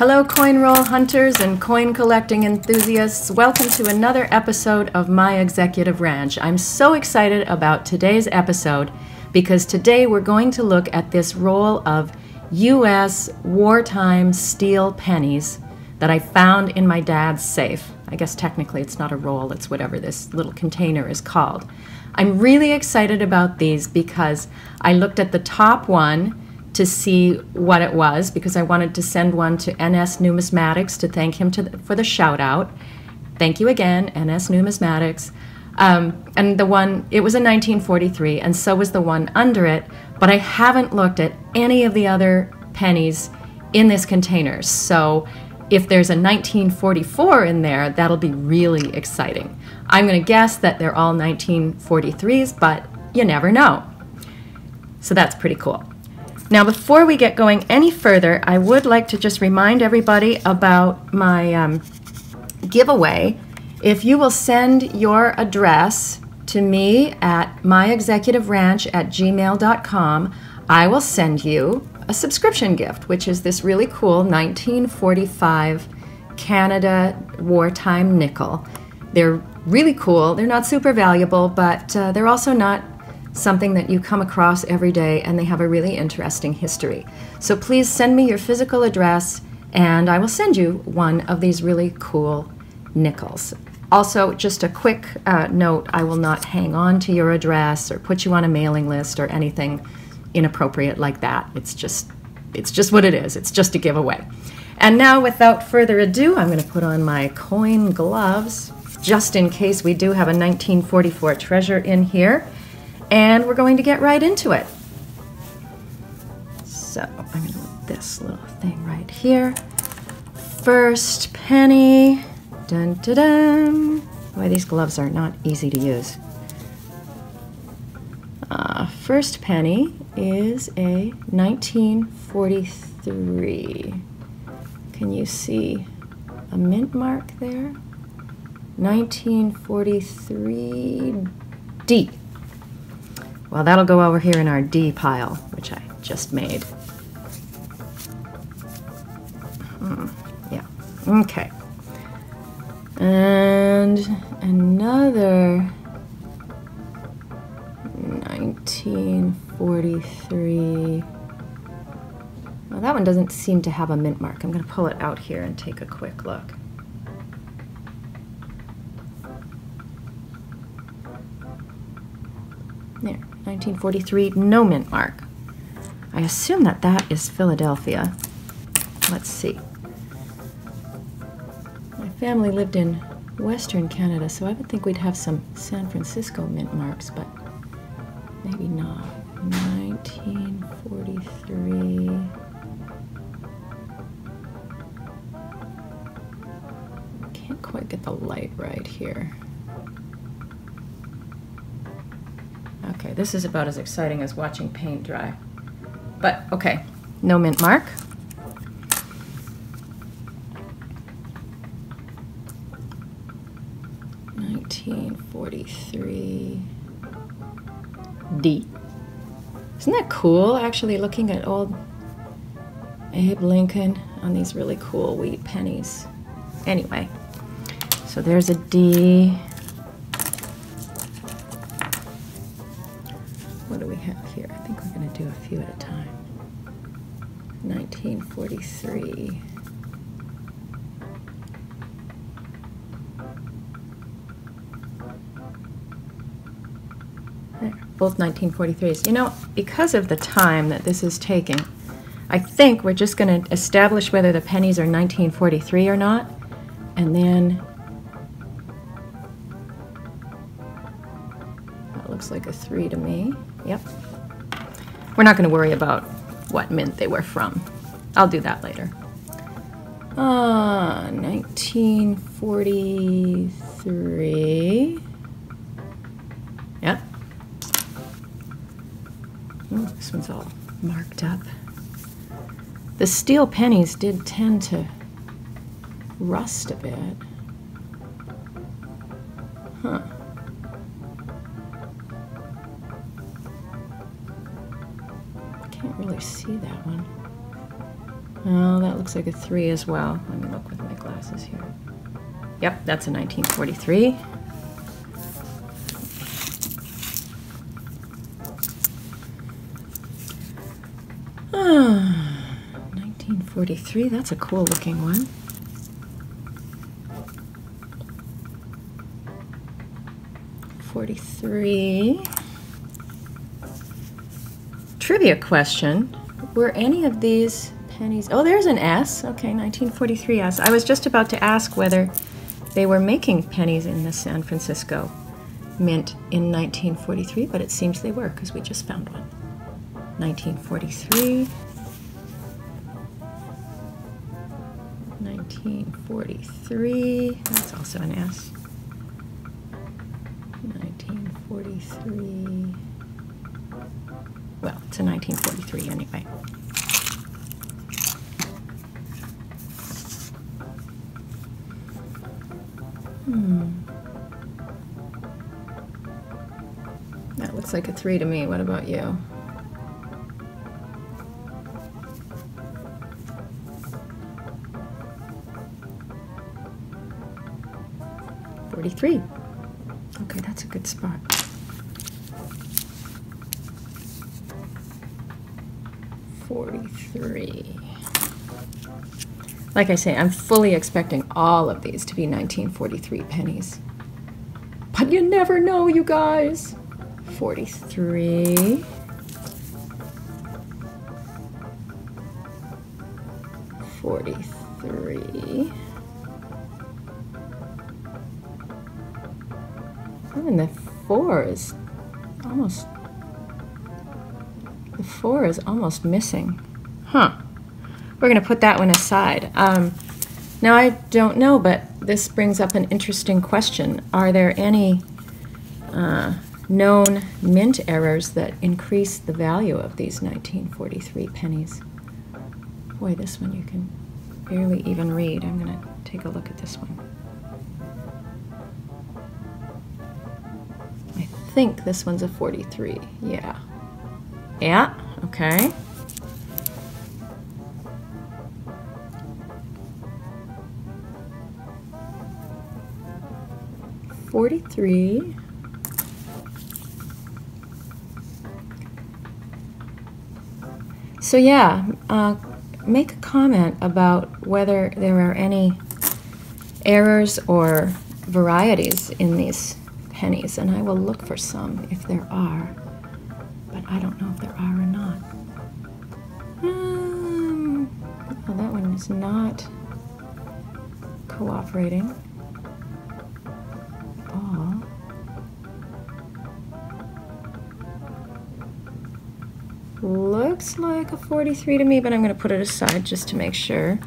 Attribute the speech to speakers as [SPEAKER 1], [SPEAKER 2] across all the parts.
[SPEAKER 1] Hello, coin roll hunters and coin collecting enthusiasts. Welcome to another episode of My Executive Ranch. I'm so excited about today's episode because today we're going to look at this roll of U.S. wartime steel pennies that I found in my dad's safe. I guess technically it's not a roll, it's whatever this little container is called. I'm really excited about these because I looked at the top one to see what it was because I wanted to send one to NS Numismatics to thank him to for the shout out. Thank you again, NS Numismatics. Um, and the one, it was in 1943, and so was the one under it, but I haven't looked at any of the other pennies in this container. So if there's a 1944 in there, that'll be really exciting. I'm going to guess that they're all 1943s, but you never know. So that's pretty cool. Now, before we get going any further, I would like to just remind everybody about my um, giveaway. If you will send your address to me at myexecutiveranch at gmail.com, I will send you a subscription gift, which is this really cool 1945 Canada wartime nickel. They're really cool. They're not super valuable, but uh, they're also not something that you come across every day, and they have a really interesting history. So please send me your physical address, and I will send you one of these really cool nickels. Also, just a quick uh, note I will not hang on to your address or put you on a mailing list or anything inappropriate like that. It's just, it's just what it is. It's just a giveaway. And now, without further ado, I'm going to put on my coin gloves just in case we do have a 1944 treasure in here and we're going to get right into it. So I'm to put this little thing right here. First penny. Dun dun dun. Boy, these gloves are not easy to use. Uh, first penny is a 1943. Can you see a mint mark there? 1943 D. Well, that'll go over here in our D pile, which I just made. Hmm, yeah, okay. And another 1943. Well, that one doesn't seem to have a mint mark. I'm going to pull it out here and take a quick look. 1943, no mint mark. I assume that that is Philadelphia. Let's see. My family lived in Western Canada, so I would think we'd have some San Francisco mint marks, but maybe not. 1943. Can't quite get the light right here. Okay, this is about as exciting as watching paint dry. But, okay, no mint mark. Nineteen forty-three D. Isn't that cool, actually, looking at old Abe Lincoln on these really cool wheat pennies? Anyway, so there's a D. do we have here? I think we're going to do a few at a time. 1943. Both 1943s. You know, because of the time that this is taking, I think we're just going to establish whether the pennies are 1943 or not, and then that looks like a 3 to me. Yep. We're not going to worry about what mint they were from. I'll do that later. Uh, 1943. Yep. Oh, this one's all marked up. The steel pennies did tend to rust a bit. One. Oh, that looks like a three as well. Let me look with my glasses here. Yep, that's a 1943. Ah, 1943, that's a cool looking one. Forty-three. Trivia question. Were any of these pennies... Oh, there's an S. Okay, 1943 S. I was just about to ask whether they were making pennies in the San Francisco Mint in 1943, but it seems they were because we just found one. 1943. 1943. That's also an S. 1943. Well, it's a 1943 anyway. Hmm. That looks like a three to me. What about you? Forty-three. Okay, that's a good spot. Forty-three. Like I say, I'm fully expecting all of these to be 1943 pennies. But you never know, you guys. 43. Forty-three. Oh, and the four is almost the four is almost missing. Huh. We're going to put that one aside. Um, now, I don't know, but this brings up an interesting question. Are there any uh, known mint errors that increase the value of these 1943 pennies? Boy, this one you can barely even read. I'm going to take a look at this one. I think this one's a 43. Yeah. Yeah, okay. 43. So yeah, uh, make a comment about whether there are any errors or varieties in these pennies, and I will look for some if there are, I don't know if there are or not. Um, well, that one is not cooperating. Looks like a 43 to me, but I'm going to put it aside just to make sure.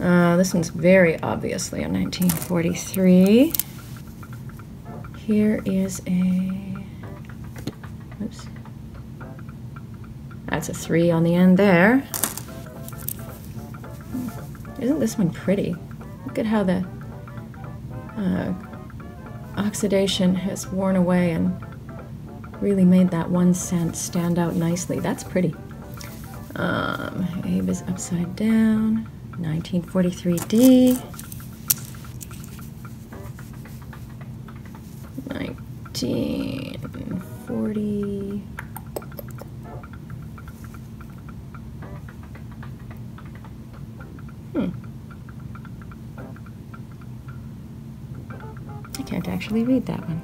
[SPEAKER 1] Uh, this one's very obviously a 1943. Here is a, oops, that's a 3 on the end there. Isn't this one pretty? Look at how the uh, oxidation has worn away and really made that one cent stand out nicely. That's pretty. Um, Abe is upside down. 1943D. Hmm. I can't actually read that one.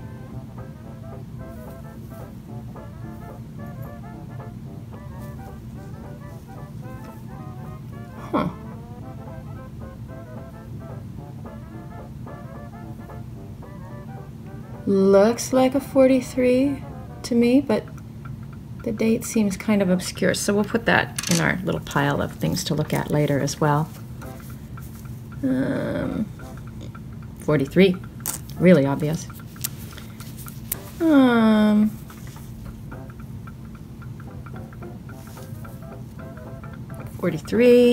[SPEAKER 1] Huh. Looks like a 43 to me, but the date seems kind of obscure, so we'll put that in our little pile of things to look at later as well. Um, 43, really obvious. Um, Forty-three.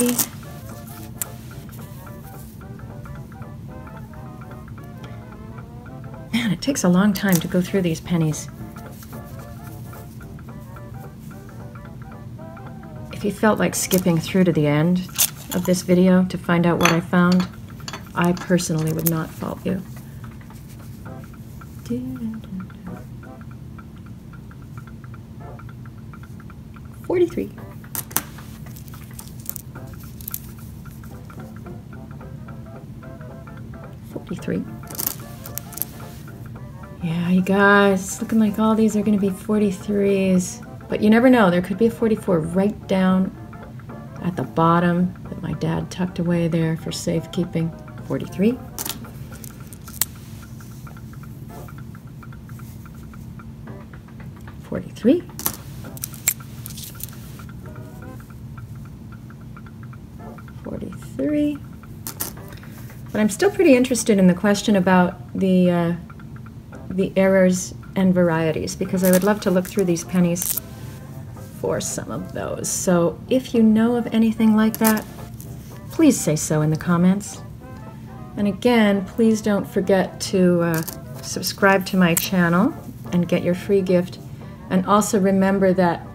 [SPEAKER 1] Man, it takes a long time to go through these pennies. If you felt like skipping through to the end, of this video to find out what I found, I personally would not fault you. Forty-three. Forty-three. Yeah, you guys, it's looking like all these are going to be 43s. But you never know, there could be a 44 right down at the bottom dad tucked away there for safekeeping. 43. Forty-three. Forty-three. But I'm still pretty interested in the question about the uh, the errors and varieties because I would love to look through these pennies for some of those. So if you know of anything like that, please say so in the comments. And again, please don't forget to uh, subscribe to my channel and get your free gift. And also remember that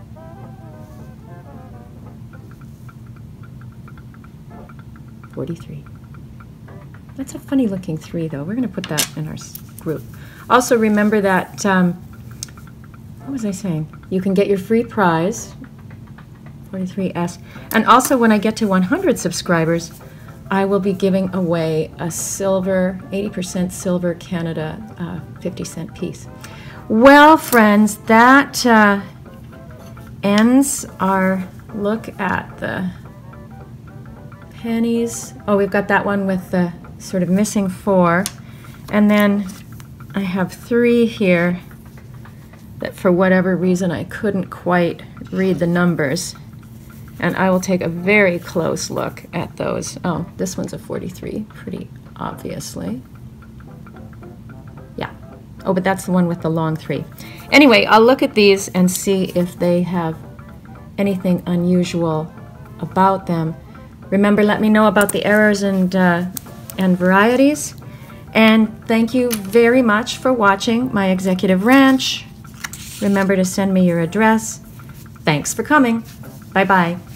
[SPEAKER 1] Forty-three. That's a funny looking three, though. We're going to put that in our group. Also, remember that, um, what was I saying? You can get your free prize, 43S. And also, when I get to 100 subscribers, I will be giving away a silver, 80% silver Canada uh, 50 cent piece. Well, friends, that uh, ends our look at the pennies. Oh, we've got that one with the sort of missing four. And then I have three here that for whatever reason I couldn't quite read the numbers. And I will take a very close look at those. Oh, this one's a 43, pretty obviously. Yeah. Oh, but that's the one with the long three. Anyway, I'll look at these and see if they have anything unusual about them. Remember, let me know about the errors and, uh, and varieties. And thank you very much for watching my executive ranch. Remember to send me your address. Thanks for coming. Bye bye.